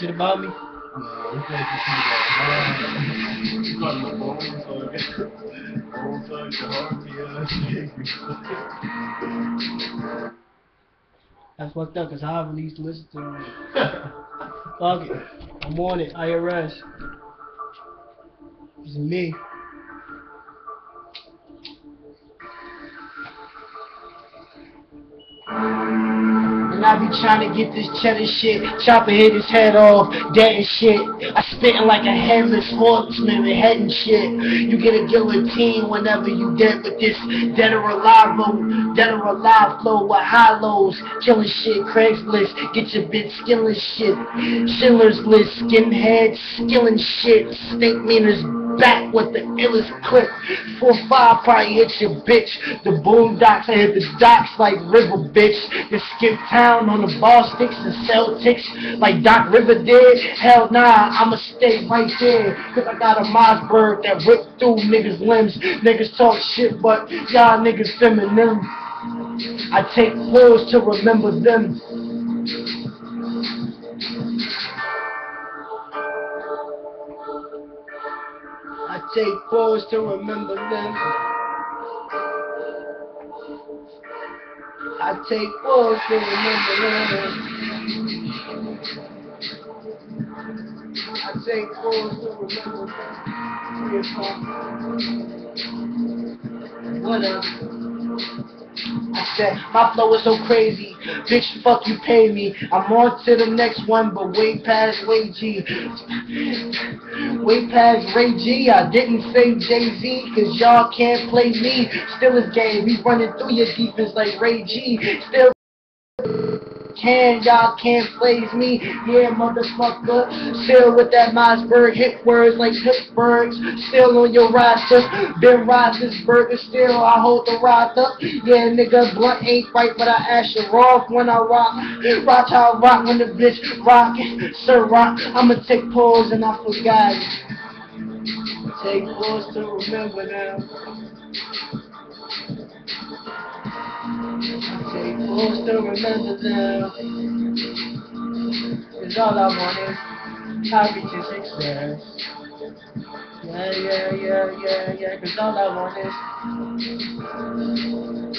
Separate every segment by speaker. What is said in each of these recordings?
Speaker 1: shit about me?
Speaker 2: No, he said some shit about mine. He called me a bone thug. Bone thug, the harmony ass
Speaker 1: That's fucked up, cause I released to listen to him. Fuck it. I'm on it. IRS. It's me. And I be trying to get this cheddar shit, chopper hit his head off, dead and shit. I spitting like a headless horseman with head and shit. You get a guillotine whenever you dead with this dead or alive flow, dead or alive flow with high lows, killing shit, Craigslist, get your bitch skilling shit. Schindler's list, skinhead, skilling shit, stink meaners back with the illest clip. Four five probably hit your bitch. The boondocks, I hit the docks like river bitch. The skip town on the ball sticks and Celtics like Doc River did. Hell nah, I'ma stay right there. Cause I got a Mossberg that ripped through niggas' limbs. Niggas talk shit, but y'all niggas feminine. I take pause to remember them. Take pause to remember them. I take pause to remember them. I take pause to remember them. What up? I said, my flow is so crazy. Bitch, fuck you pay me. I'm on to the next one, but way past Ray G. Way past Ray G. I didn't say Jay-Z, cause y'all can't play me. Still is game. We running through your defense like Ray G. Still can, y'all can't blaze me. Yeah, motherfucker. Still with that Mossberg hit words like Pittsburghs. Still on your roster. Ben Roethlisberger. Still, I hold the rod up. Yeah, nigga, blunt ain't right, but I ash you off when I rock. Rock how I rock when the bitch rock. Sir Rock, I'ma take pause and I forgot. Take pause to remember now. Take pause to remember now. Cause all I want is happy to success. Yeah, yeah, yeah, yeah, yeah. Cause all I want is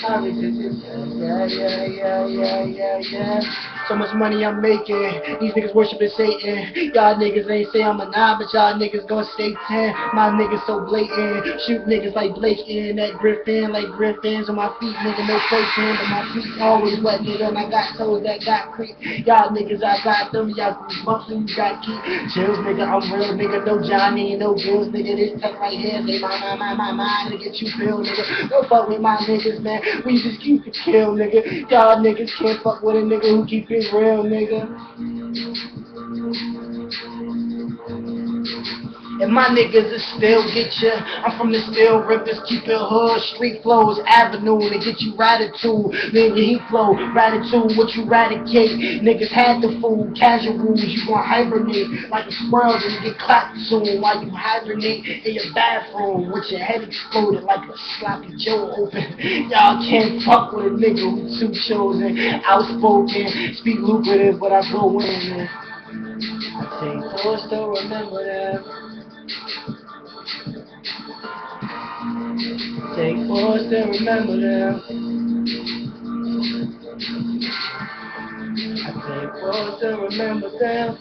Speaker 1: happy to success. Yeah, yeah, yeah, yeah, yeah, yeah. So much money I'm making. These niggas worshiping Satan. Y'all niggas ain't say I'm a nine, but y'all niggas gonna stay ten. My niggas so blatant. Shoot niggas like Blake in that Griffin, like Griffins on my feet, nigga. No protein, but my feet always wet, nigga. And I got toes that got creep. Y'all niggas, I got them. Y'all bumping, you got keep. Chills, nigga. I'm real, nigga. No Johnny, no bills, nigga. This tech right here, they my, my, my, my, my, get you feel, nigga. Don't fuck with my niggas, man. We just keep it kill, nigga. Y'all niggas can't fuck with a nigga who keep it real, nigga. And my niggas is still get ya. I'm from the Steel Rivers, keep it hood, street flows, avenue to get you attitude. Nigga, he flow, attitude, what you eradicate. Niggas had the food, casuals, you gon' hibernate like a squirrel and get clapped soon while you hibernate in your bathroom with your head exploded like a sloppy Joe open. Y'all can't fuck with a nigga who too chosen, outspoken, speak lucrative, but I go in. I take pause to remember that. Take pause to remember them. I take pause to remember them.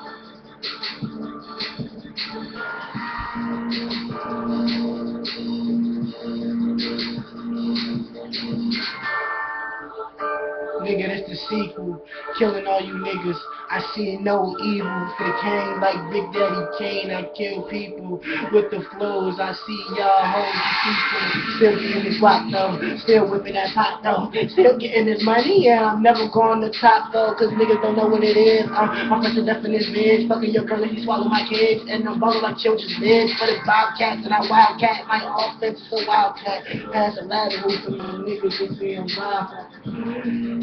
Speaker 1: Nigga, this the sequel. Killing all you niggas. I see no evil. For the Kane like Big Daddy Kane. I kill people with the flows. I see y'all hoes people. Still getting this rock though. Still whipping that pot though. Still getting this money. Yeah, I'm never going to top though. Cause niggas don't know what it is. Uh, I'm, I'm such a definite bitch. Fucking your girl and he swallow my kids. And I'm ballin' like children's bitch. But it's Bobcats and I Wildcat. My offense is a Wildcat. Pass a ladder for my niggas to see him wild.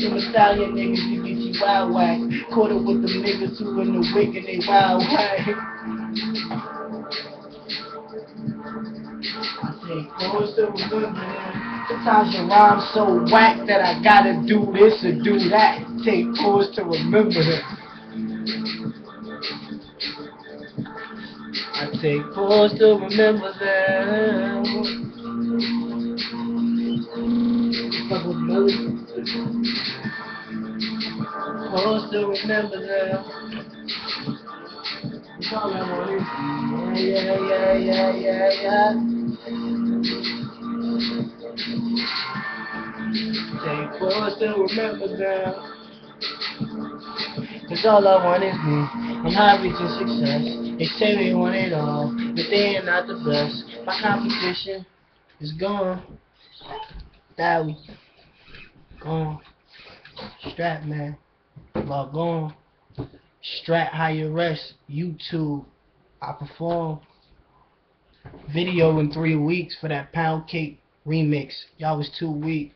Speaker 1: Them Italian niggas, you get you wild whack. Caught it with the niggas who in the wig and they wild whack. I say, close to remember that. Sometimes your rhyme's so whack that I gotta do this or do that. Take pause to remember that. I take pause to remember them. Fuck with. Pause to remember them.
Speaker 2: You call that one in?
Speaker 1: Yeah, yeah, yeah, yeah, yeah, yeah. Take pause to remember them. Cause all I want is me. I'm happy to success. They say they want it all, but they ain't not the best. My competition is gone. That gone. Strap man. Log on. Strat higher rest. YouTube. I perform. Video in three weeks for that pound cake remix. Y'all was too weak.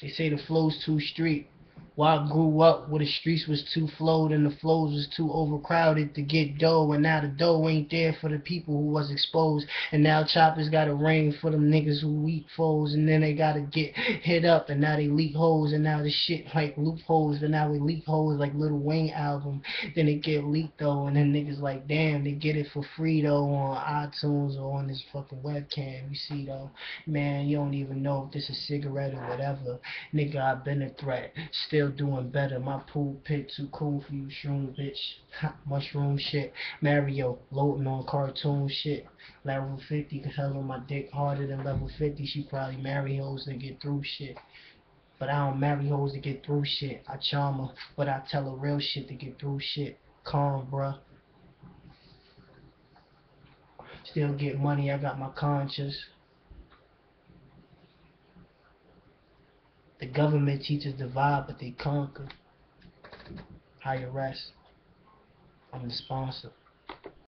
Speaker 1: They say the flow's too street. Well, I grew up where the streets was too flowed and the flows was too overcrowded to get dough, and now the dough ain't there for the people who was exposed. And now choppers got a ring for them niggas who weak foes, and then they gotta get hit up, and now they leak holes, and now the shit like loopholes, and now they leak holes like Lil Wayne album. Then it get leaked though, and then niggas like, damn, they get it for free though on iTunes or on this fucking webcam. You see though, man, you don't even know if this is cigarette or whatever. Nigga, I've been a threat. Still doing better. My pool pit too cool for you, shroom bitch. Mushroom shit. Mario loading on cartoon shit. Level 50, cause hell on my dick harder than level 50. She probably marry hoes to get through shit. But I don't marry hoes to get through shit. I charm her, but I tell her real shit to get through shit. Calm, bruh. Still get money, I got my conscience. Government teaches divide, but they conquer. Higher rest. I'm the sponsor.